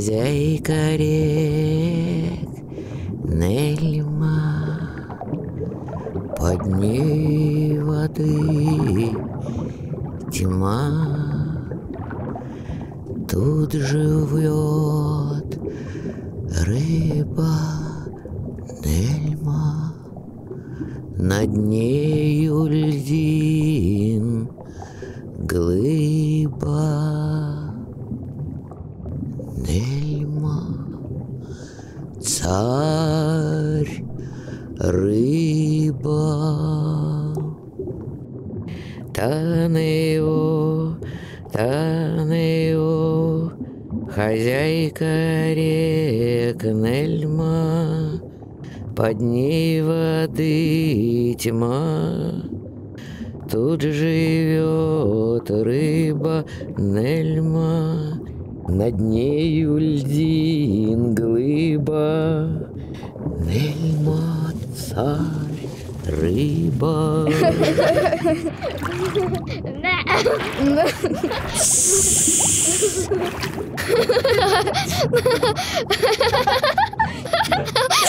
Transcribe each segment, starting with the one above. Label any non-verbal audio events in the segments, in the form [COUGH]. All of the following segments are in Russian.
хозяйка рек Нельма, под ней воды тьма. Тут живет рыба Нельма, над нею льдин глыба. Нельма, царь рыба. Танео, Танео, хозяйка рек Нельма, под ней воды тьма. Тут живет рыба Нельма, над нею льдин глыба. Нельма царь рыба.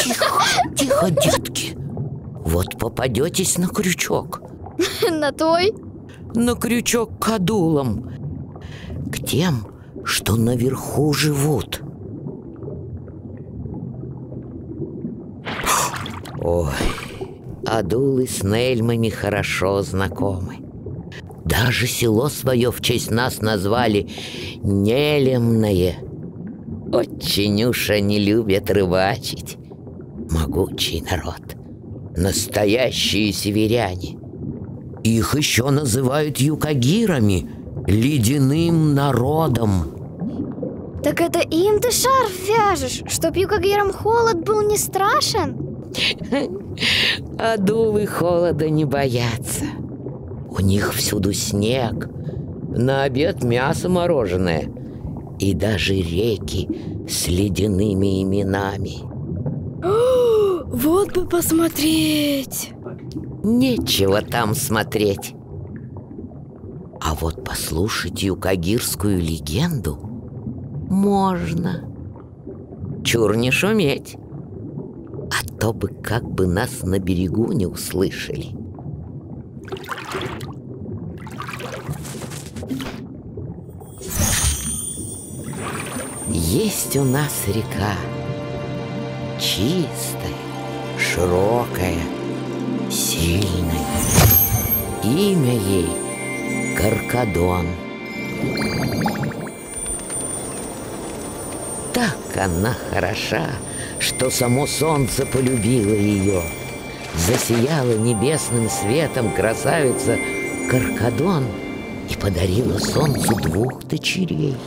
Тихо, тихо, детки. Вот попадетесь на крючок. На той? На крючок к адулам. К тем, что наверху живут. Ой, адулы с Нельмами хорошо знакомы. Даже село свое в честь нас назвали Нелемное. Очень уж они любят рыбачить. Могучий народ. Настоящие северяне. Их еще называют юкагирами, ледяным народом. Так это им ты шарф вяжешь, чтоб юкагирам холод был не страшен? Адулы холода не боятся. У них всюду снег, на обед мясо мороженое и даже реки с ледяными именами. Вот бы посмотреть! Нечего там смотреть. А вот послушать юкагирскую легенду можно. Чур не шуметь. А то бы как бы нас на берегу не услышали. Есть у нас река, чистая, широкая, сильная. Имя ей Каркадон. Так она хороша, что само солнце полюбило ее. Засияла небесным светом красавица Каркадон и подарила солнцу двух дочерей.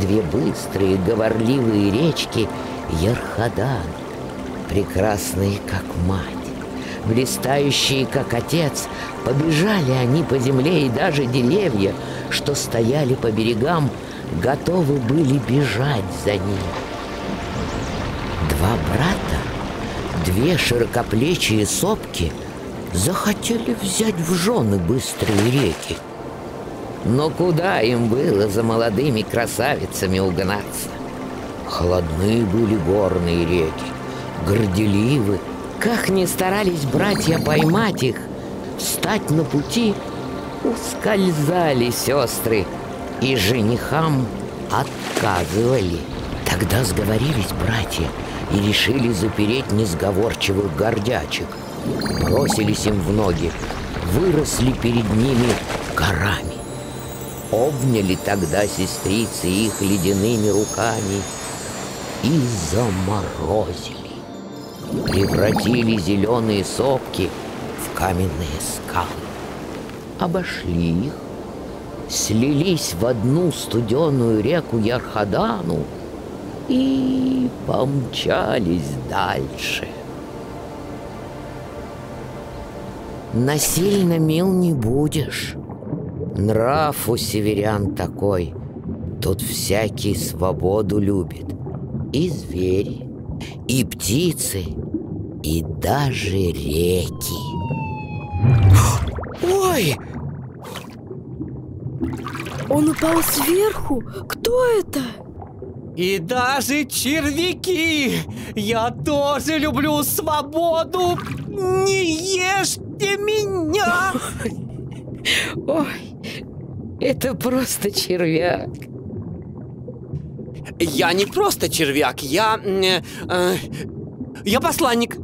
Две быстрые говорливые речки Ярхадан, прекрасные как мать, блистающие как отец, побежали они по земле, и даже деревья, что стояли по берегам, готовы были бежать за ним. Два брата, две широкоплечие сопки захотели взять в жены быстрые реки. Но куда им было за молодыми красавицами угнаться? Холодны были горные реки, горделивы. Как ни старались братья поймать их, встать на пути, ускользали сестры и женихам отказывали. Тогда сговорились братья и решили запереть несговорчивых гордячек. Бросились им в ноги, выросли перед ними горами. Обняли тогда сестрицы их ледяными руками и заморозили. Превратили зеленые сопки в каменные скалы. Обошли их, слились в одну студеную реку Ярхадану и помчались дальше. Насильно мил не будешь. Нрав у северян такой. Тут всякий свободу любит. И звери, и птицы, и даже реки. Ой! Он упал сверху? Кто это? И даже червяки! Я тоже люблю свободу! Не ешьте меня! [LAUGHS] Ой, это просто червяк. Я не просто червяк, я... э, э, я посланник.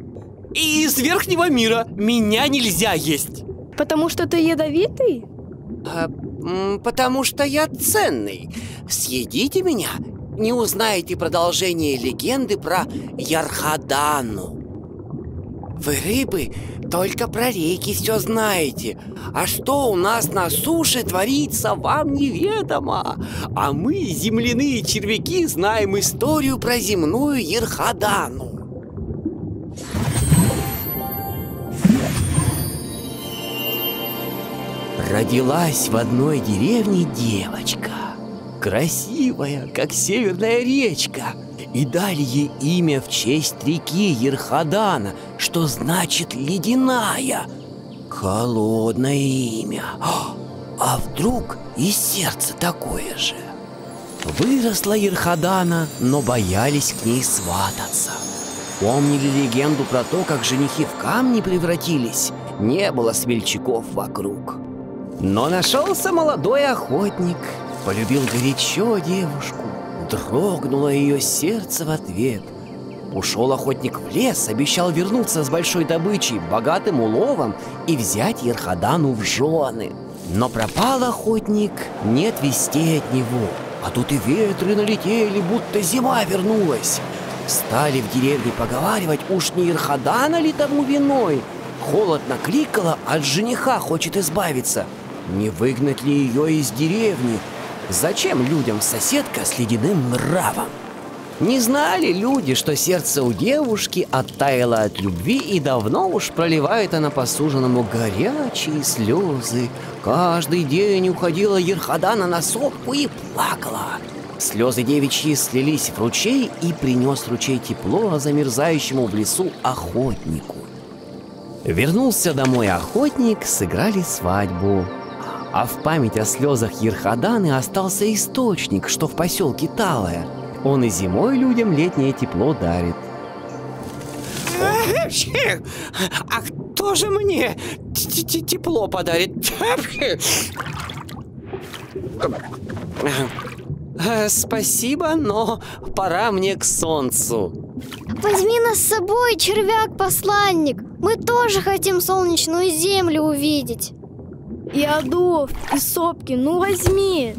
Из верхнего мира. Меня нельзя есть. Потому что ты ядовитый? А, потому что я ценный. Съедите меня, не узнаете продолжение легенды про Ярхадану. Вы, рыбы, только про реки все знаете. А что у нас на суше творится, вам неведомо. А мы, земляные червяки, знаем историю про земную Ярхадану. Родилась в одной деревне девочка, красивая, как северная речка, и дали ей имя в честь реки Ерхадана, что значит ледяная. Холодное имя. А вдруг и сердце такое же? Выросла Ерхадана, но боялись к ней свататься. Помнили легенду про то, как женихи в камни превратились? Не было смельчаков вокруг. Но нашелся молодой охотник, полюбил горячо девушку, дрогнуло ее сердце в ответ. Ушел охотник в лес, обещал вернуться с большой добычей, богатым уловом и взять Ерхадану в жены. Но пропал охотник, нет вестей от него. А тут и ветры налетели, будто зима вернулась. Стали в деревне поговаривать, уж не Ерхадана ли тому виной? Холод накликала, от жениха хочет избавиться. Не выгнать ли ее из деревни? Зачем людям соседка с ледяным нравом? Не знали люди, что сердце у девушки оттаяло от любви и давно уж проливает она по суженому горячие слезы. Каждый день уходила Ерхадана на сопку и плакала. Слезы девичьи слились в ручей и принес ручей тепло замерзающему в лесу охотнику. Вернулся домой охотник, сыграли свадьбу. А в память о слезах Ерхаданы остался источник, что в поселке Талая. Он и зимой людям летнее тепло дарит. А кто же мне тепло подарит? Спасибо, но пора мне к солнцу. Возьми нас с собой, червяк-посланник. Мы тоже хотим солнечную землю увидеть. И Адов, и Сопки, ну возьми.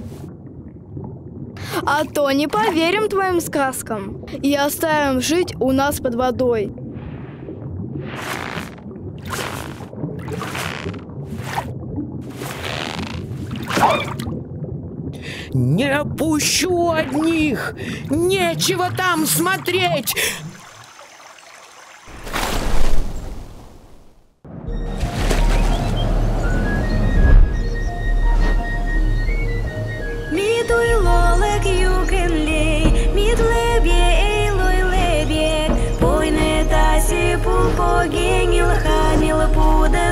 А то не поверим твоим сказкам и оставим жить у нас под водой. Не пущу одних! Нечего там смотреть! Лиду и Богиня лханила Будда